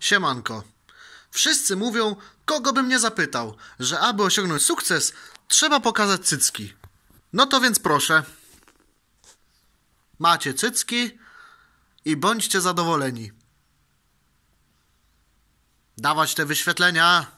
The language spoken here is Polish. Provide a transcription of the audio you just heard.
Siemanko. Wszyscy mówią, kogo bym nie zapytał, że aby osiągnąć sukces, trzeba pokazać cycki. No to więc proszę. Macie cycki i bądźcie zadowoleni. Dawać te wyświetlenia.